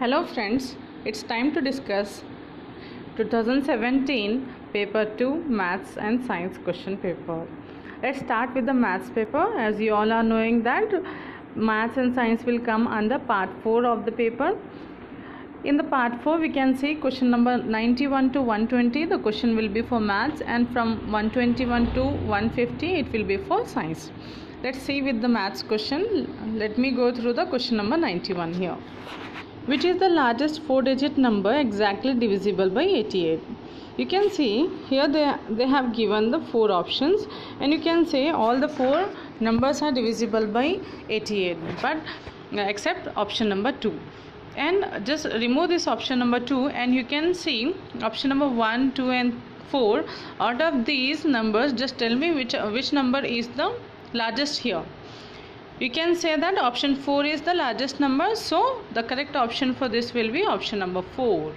Hello friends, it's time to discuss 2017 paper 2 maths and science question paper. Let's start with the maths paper as you all are knowing that maths and science will come under part 4 of the paper. In the part 4 we can see question number 91 to 120 the question will be for maths and from 121 to 150 it will be for science. Let's see with the maths question. Let me go through the question number 91 here which is the largest four digit number exactly divisible by 88 you can see here they they have given the four options and you can say all the four numbers are divisible by 88 but uh, except option number 2 and just remove this option number 2 and you can see option number 1 2 and 4 out of these numbers just tell me which which number is the largest here you can say that option 4 is the largest number so the correct option for this will be option number 4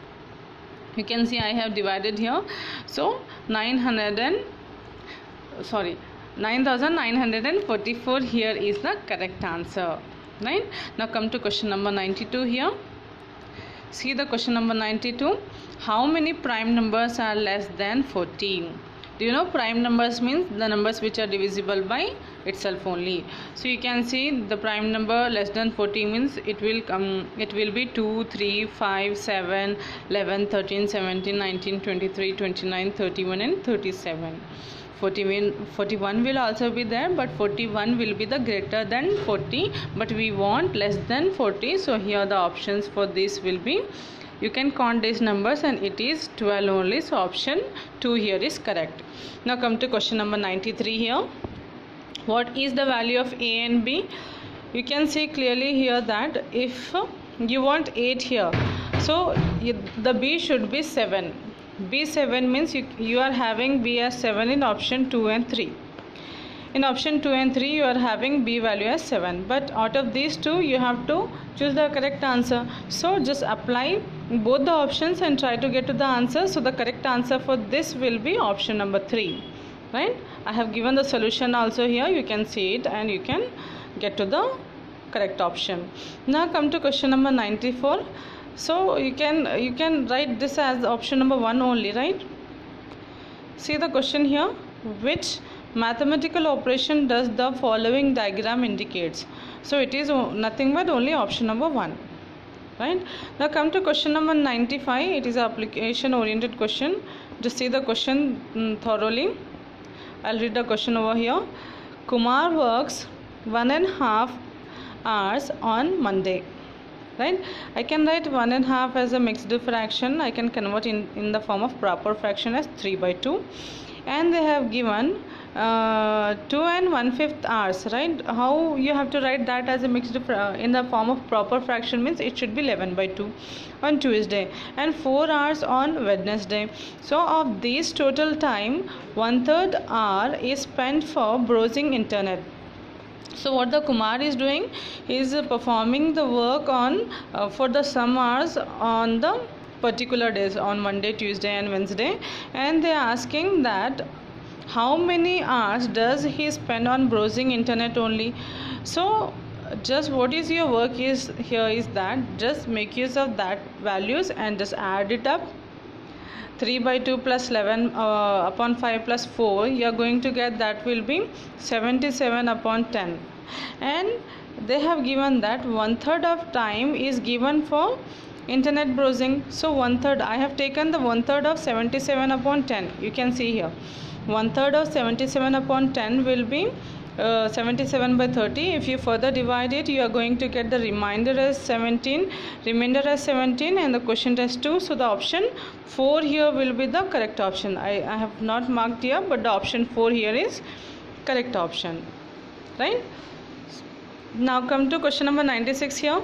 you can see i have divided here. So 900 and sorry 9944 here is the correct answer right? Now come to question number 92 here. See the question number 92 how many prime numbers are less than 14 do you know prime numbers means the numbers which are divisible by itself only. So you can see the prime number less than 40 means it will come it will be 2 3 5 7 11 13 17 19 23 29 31 and 37 41, 41 will also be there but 41 will be the greater than 40 but we want less than 40 so here the options for this will be you can count these numbers and it is 12 only. So option 2 here is correct. Now come to question number 93 here what is the value of a and b? You can see clearly here that if you want 8 here so the b should be 7 b7 means you, you are having b as 7 in option 2 and 3 in option 2 and 3 you are having b value as 7 but out of these two you have to choose the correct answer. So just apply both the options and try to get to the answer. So the correct answer for this will be option number 3 right? I have given the solution also here. You can see it and you can get to the correct option. Now come to question number 94 so you can you can write this as option number 1 only right? See the question here. Which mathematical operation does the following diagram indicates? So it is nothing but only option number 1 right? Now come to question number 95 it is application oriented question. Just see the question um, thoroughly i'll read the question over here. Kumar works one and a half hours on monday right? I can write one and a half as a mixed fraction. I can convert in in the form of proper fraction as 3 by 2 and they have given uh, 2 and 1 fifth hours right? How you have to write that as a mixed in the form of proper fraction means it should be 11 by 2 on tuesday and 4 hours on wednesday. So of this total time one third hour is spent for browsing internet. So what the kumar is doing is performing the work on uh, for the some hours on the particular days on monday tuesday and wednesday. And they are asking that how many hours does he spend on browsing internet only? So just what is your work is here is that. Just make use of that values and just add it up. 3 by 2 plus 11 uh, upon 5 plus 4 you are going to get that will be 77 upon 10 and they have given that one third of time is given for internet browsing. So one third i have taken the one third of 77 upon 10 you can see here one third of 77 upon 10 will be uh, 77 by 30 if you further divide it you are going to get the remainder as 17 remainder as 17 and the quotient as 2 so the option 4 here will be the correct option. I, I have not marked here but the option 4 here is correct option. Right? Now come to question number 96 here.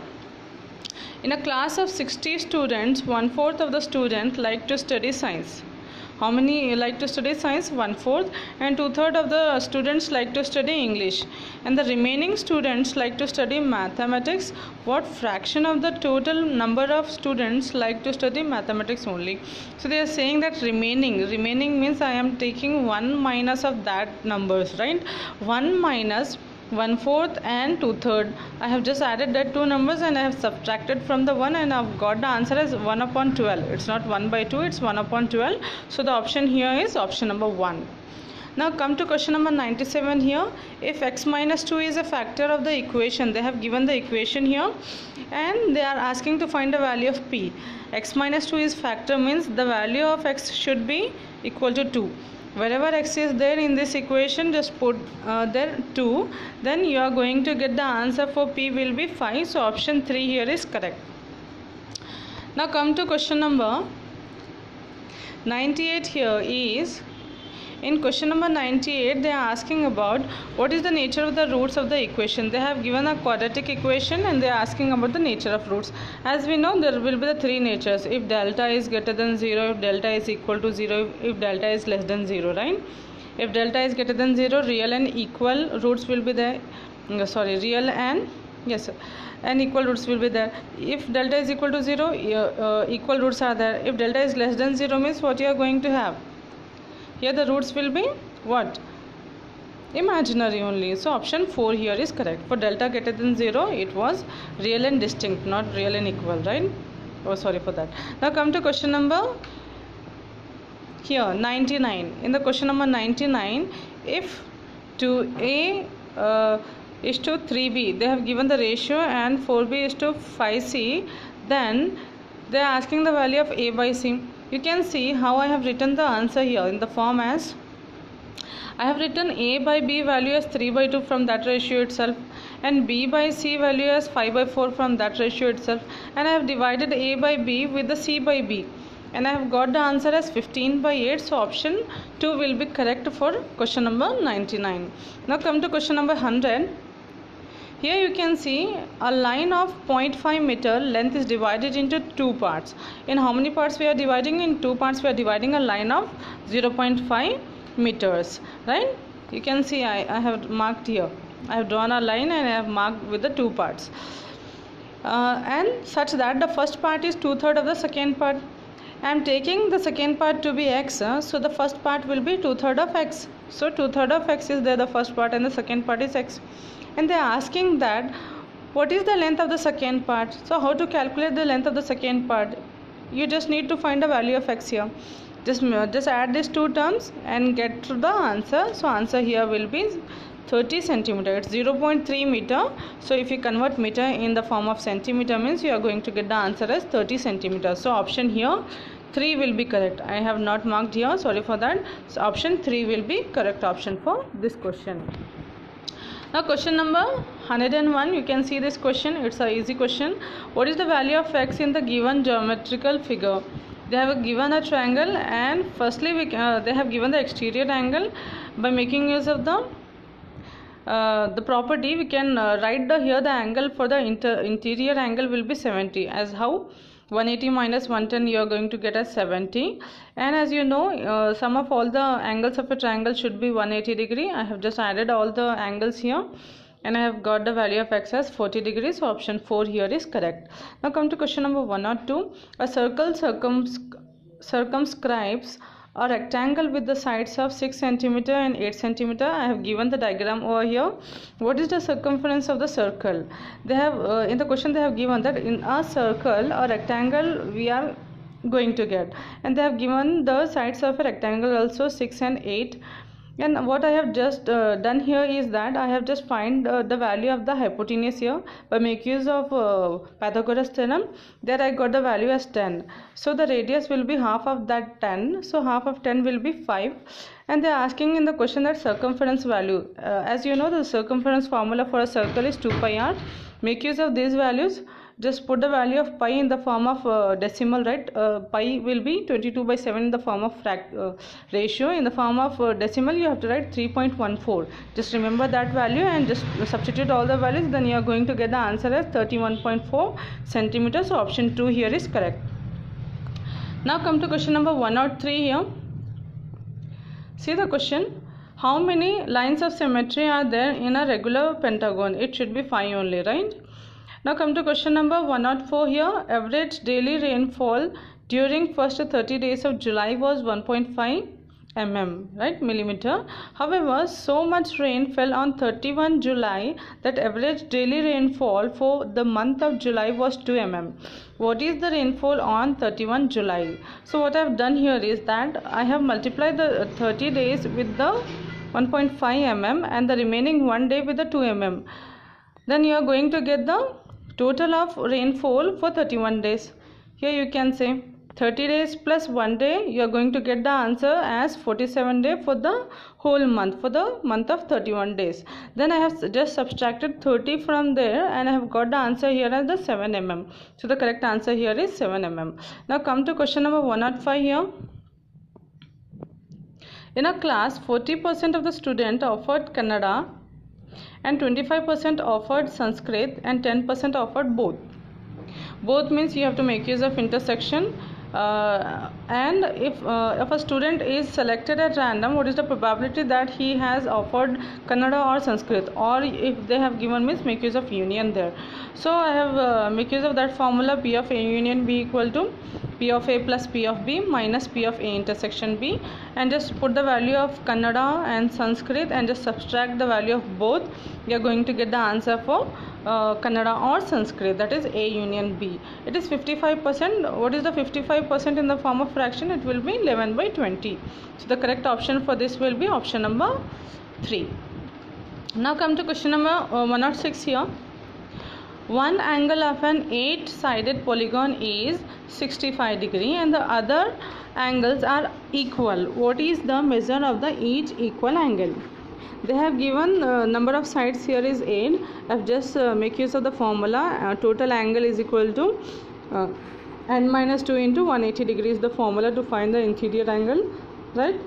In a class of 60 students one fourth of the students like to study science how many like to study science? One fourth. And two third of the students like to study english. And the remaining students like to study mathematics. What fraction of the total number of students like to study mathematics only? So they are saying that remaining remaining means i am taking one minus of that numbers right? One minus one fourth and two third I have just added that two numbers and I have subtracted from the one and I've got the answer as 1 upon 12 it's not 1 by 2 it's 1 upon 12 so the option here is option number 1 now come to question number 97 here. If x minus 2 is a factor of the equation they have given the equation here and they are asking to find the value of p. x minus 2 is factor means the value of x should be equal to 2 wherever x is there in this equation just put uh, there 2 then you are going to get the answer for p will be 5 so option 3 here is correct. Now come to question number. 98 here is in question number 98, they are asking about what is the nature of the roots of the equation. They have given a quadratic equation and they are asking about the nature of roots. As we know, there will be the three natures. If delta is greater than 0, if delta is equal to 0, if delta is less than 0, right? If delta is greater than 0, real and equal roots will be there. Sorry, real and yes and equal roots will be there if delta is equal to 0 uh, equal roots are there if delta is less than 0 means what you are going to have here the roots will be what? Imaginary only. So option 4 here is correct. For delta greater than 0 it was real and distinct not real and equal right? Oh sorry for that. Now come to question number here 99 in the question number 99 if 2a uh, is to 3b they have given the ratio and 4b is to 5c then they are asking the value of a by c you can see how I have written the answer here in the form as I have written a by b value as 3 by 2 from that ratio itself and b by c value as 5 by 4 from that ratio itself. And I have divided a by b with the c by b. And I have got the answer as 15 by 8 so option 2 will be correct for question number 99 now come to question number 100 here you can see a line of 0.5 meter length is divided into two parts. In how many parts we are dividing? In two parts we are dividing a line of 0.5 meters. Right? You can see I, I have marked here. I have drawn a line and I have marked with the two parts. Uh, and such that the first part is two-third of the second part. I am taking the second part to be x, uh, so the first part will be two-third of x. So two-third of x is there, the first part and the second part is x and they are asking that what is the length of the second part? So how to calculate the length of the second part? You just need to find the value of x here. Just uh, just add these two terms and get to the answer. So answer here will be 30 centimeter. It's 0.3 meter. So if you convert meter in the form of centimeter means you are going to get the answer as 30 centimeter. So option here 3 will be correct. I have not marked here. Sorry for that. So option 3 will be correct option for this question now question number 101 you can see this question. It's a easy question. What is the value of x in the given geometrical figure? They have given a triangle and firstly we, uh, they have given the exterior angle. By making use of the uh, the property we can uh, write the here the angle for the inter, interior angle will be 70 as how 180 minus 110 you are going to get as 70 and as you know uh, sum of all the angles of a triangle should be 180 degree. I have just added all the angles here. And I have got the value of x as 40 degrees so option 4 here is correct. Now come to question number 1 or 2 a circle circums circumscribes a rectangle with the sides of 6 centimeter and 8 centimeter. I have given the diagram over here. What is the circumference of the circle? They have uh, in the question they have given that in a circle a rectangle we are going to get. And they have given the sides of a rectangle also 6 and 8 and what I have just uh, done here is that I have just find uh, the value of the hypotenuse here by make use of uh, Pythagoras theorem. There I got the value as 10 so the radius will be half of that 10 so half of 10 will be 5 and they are asking in the question that circumference value. Uh, as you know the circumference formula for a circle is 2 pi r. Make use of these values just put the value of pi in the form of uh, decimal right? Uh, pi will be 22 by 7 in the form of uh, ratio. In the form of uh, decimal you have to write 3.14 just remember that value and just substitute all the values. Then you are going to get the answer as 31.4 centimeters. So option 2 here is correct. Now come to question number 1 or 3 here. See the question. How many lines of symmetry are there in a regular pentagon? It should be 5 only right now come to question number 104 here. Average daily rainfall during first 30 days of July was 1.5 mm right? Millimeter. However so much rain fell on 31 july that average daily rainfall for the month of july was 2 mm what is the rainfall on 31 july? So what i've done here is that i have multiplied the 30 days with the 1.5 mm and the remaining one day with the 2 mm then you are going to get the total of rainfall for 31 days. Here you can say 30 days plus 1 day you are going to get the answer as 47 day for the whole month for the month of 31 days. Then i have just subtracted 30 from there and i have got the answer here as the 7 mm so the correct answer here is 7 mm now come to question number 105 here. In a class 40% of the student offered kannada and 25% offered sanskrit and 10% offered both. Both means you have to make use of intersection uh, and if uh, if a student is selected at random what is the probability that he has offered kannada or sanskrit? Or if they have given means make use of union there. So i have uh, make use of that formula p of a union b equal to p of a plus p of b minus p of a intersection b and just put the value of kannada and sanskrit and just subtract the value of both you are going to get the answer for uh, Kannada or Sanskrit that is A union B. It is 55%. What is the 55% in the form of fraction? It will be 11 by 20. So the correct option for this will be option number 3. Now come to question number uh, 106 here. One angle of an 8 sided polygon is 65 degree and the other angles are equal. What is the measure of the each equal angle? they have given uh, number of sides here is 8 i've just uh, make use of the formula uh, total angle is equal to uh, n minus 2 into 180 degrees the formula to find the interior angle right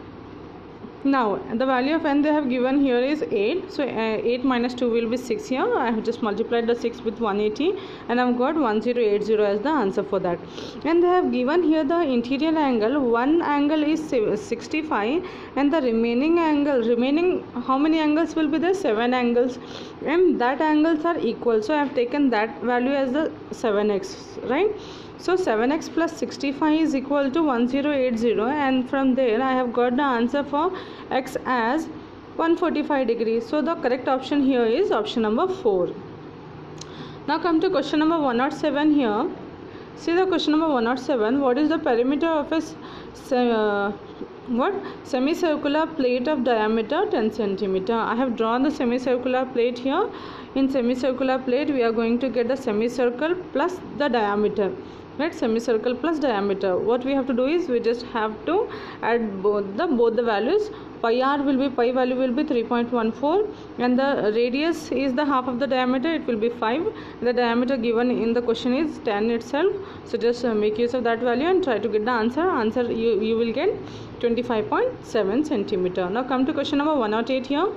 now the value of n they have given here is 8 so uh, 8 minus 2 will be 6 here. I have just multiplied the 6 with 180 and i've got 1080 as the answer for that. And they have given here the interior angle. One angle is 65 and the remaining angle remaining how many angles will be there? Seven angles and that angles are equal so i have taken that value as the 7x right so 7x plus 65 is equal to 1080 and from there I have got the answer for x as 145 degrees. So the correct option here is option number 4. Now come to question number 107 here. See the question number 107. What is the perimeter of a uh, what semicircular plate of diameter 10 centimeter? I have drawn the semicircular plate here. In semicircular plate, we are going to get the semicircle plus the diameter right semicircle plus diameter what we have to do is we just have to add both the both the values pi r will be pi value will be 3.14 and the radius is the half of the diameter it will be 5 the diameter given in the question is 10 itself. So just uh, make use of that value and try to get the answer. Answer you you will get 25.7 centimeter. Now come to question number 108 here.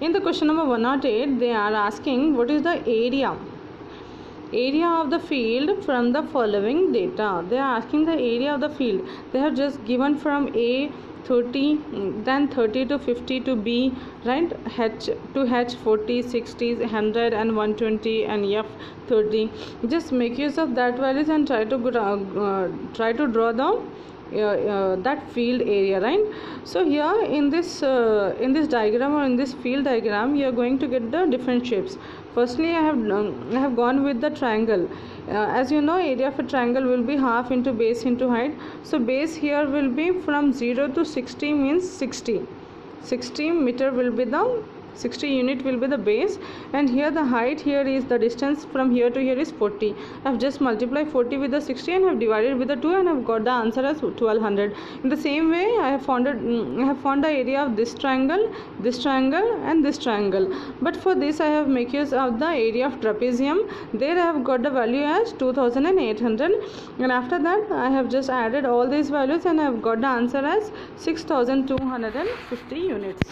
In the question number 108 they are asking what is the area area of the field from the following data. They are asking the area of the field. They have just given from a 30 then 30 to 50 to b right? H to h 40 60 100 and 120 and f 30 just make use of that values and try to uh, try to draw the uh, uh, that field area right? So here in this uh, in this diagram or in this field diagram you are going to get the different shapes firstly I have um, I have gone with the triangle. Uh, as you know area of a triangle will be half into base into height. So base here will be from 0 to 60 means 60 60 meter will be the 60 unit will be the base. And here the height here is the distance from here to here is 40 I have just multiplied 40 with the 60 and have divided with the 2 and I have got the answer as 1200 in the same way I have found it, mm, I have found the area of this triangle this triangle and this triangle. But for this I have make use of the area of trapezium. There I have got the value as 2800 and after that I have just added all these values and I have got the answer as 6250 units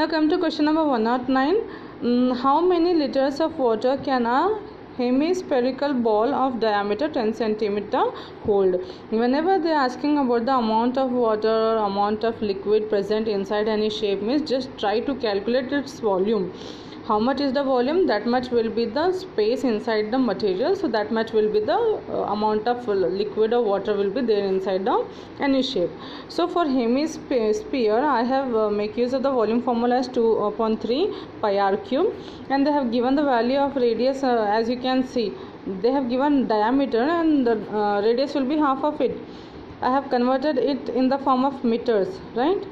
now come to question number 109. Um, how many liters of water can a hemispherical ball of diameter 10 centimeter hold whenever they are asking about the amount of water or amount of liquid present inside any shape means just try to calculate its volume how much is the volume? That much will be the space inside the material. So that much will be the uh, amount of liquid or water will be there inside the any shape. So for hemisphere i have uh, make use of the volume formula as 2 upon 3 pi r cube. And they have given the value of radius uh, as you can see. They have given diameter and the uh, radius will be half of it. I have converted it in the form of meters right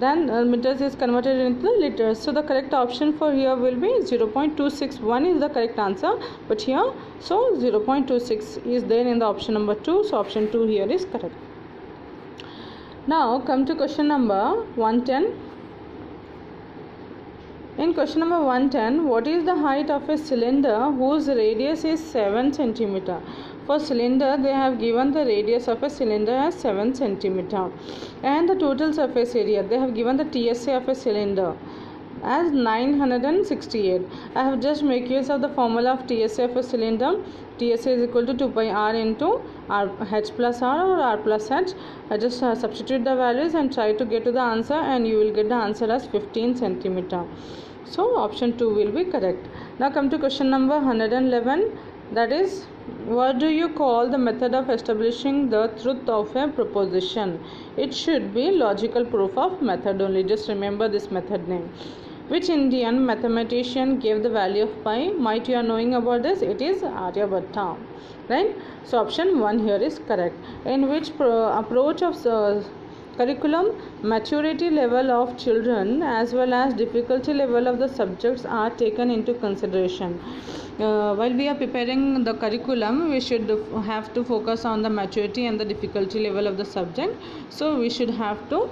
then uh, meters is converted into liters so the correct option for here will be 0.261 is the correct answer. But here so 0.26 is there in the option number 2 so option 2 here is correct. Now come to question number 110 in question number 110, what is the height of a cylinder whose radius is 7 centimeter? For cylinder, they have given the radius of a cylinder as 7 centimeter and the total surface area. They have given the TSA of a cylinder as 968. I have just make use of the formula of TSA of a cylinder. TSA is equal to 2 pi r into r h plus r or r plus h. I just uh, substitute the values and try to get to the answer and you will get the answer as 15 centimeter. So option 2 will be correct. Now come to question number 111 that is what do you call the method of establishing the truth of a proposition? It should be logical proof of method only. Just remember this method name. Which Indian mathematician gave the value of pi? Might you are knowing about this? It is Aryabhatta. Right? So option 1 here is correct. In which pro- approach of uh, curriculum maturity level of children as well as difficulty level of the subjects are taken into consideration. Uh, while we are preparing the curriculum we should have to focus on the maturity and the difficulty level of the subject. So we should have to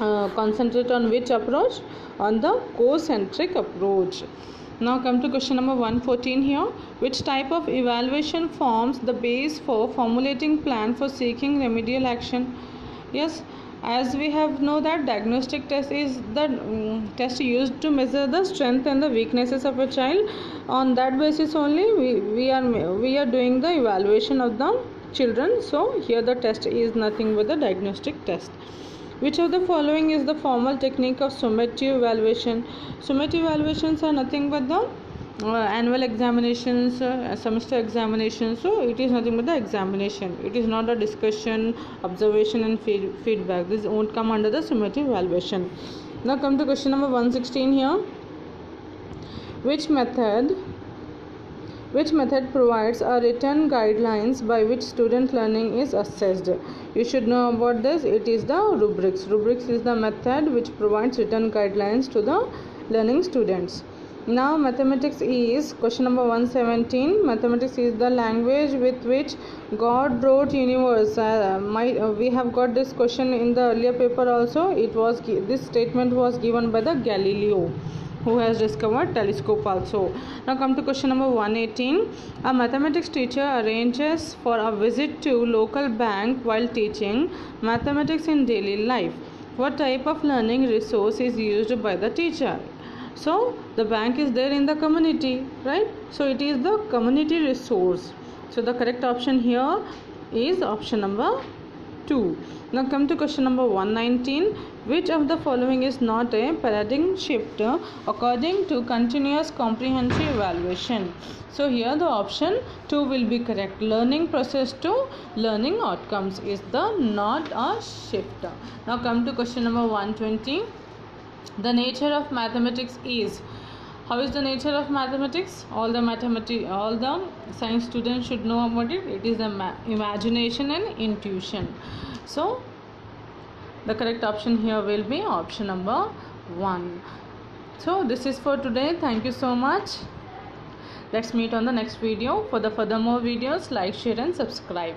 uh, concentrate on which approach? On the co-centric approach. Now come to question number 114 here. Which type of evaluation forms the base for formulating plan for seeking remedial action yes as we have know that diagnostic test is the um, test used to measure the strength and the weaknesses of a child. On that basis only we, we are we are doing the evaluation of the children. So here the test is nothing but the diagnostic test which of the following is the formal technique of summative evaluation? Summative evaluations are nothing but the annual examinations uh, semester examinations so it is nothing but the examination. It is not a discussion observation and feed, feedback. This won't come under the summative evaluation. Now come to question number 116 here. Which method which method provides a written guidelines by which student learning is assessed? You should know about this. It is the rubrics. Rubrics is the method which provides written guidelines to the learning students now mathematics is question number 117 mathematics is the language with which god wrote universe. Uh, my, uh, we have got this question in the earlier paper also. It was this statement was given by the galileo who has discovered telescope also. Now come to question number 118 a mathematics teacher arranges for a visit to local bank while teaching mathematics in daily life. What type of learning resource is used by the teacher so the bank is there in the community right? So it is the community resource. So the correct option here is option number 2 now come to question number 119 which of the following is not a paradigm shift according to continuous comprehensive evaluation? So here the option 2 will be correct. Learning process to learning outcomes is the not a shift. Now come to question number 120 the nature of mathematics is how is the nature of mathematics? All the mathematics all the science students should know about it. It is the imagination and intuition. So the correct option here will be option number 1 so this is for today. Thank you so much. Let's meet on the next video. For the further more videos like share and subscribe